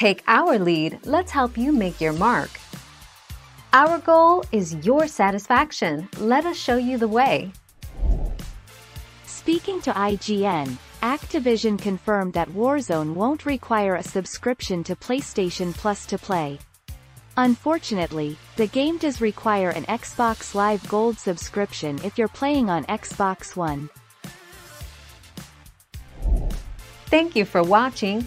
Take our lead, let's help you make your mark. Our goal is your satisfaction. Let us show you the way. Speaking to IGN, Activision confirmed that Warzone won't require a subscription to PlayStation Plus to play. Unfortunately, the game does require an Xbox Live Gold subscription if you're playing on Xbox One. Thank you for watching.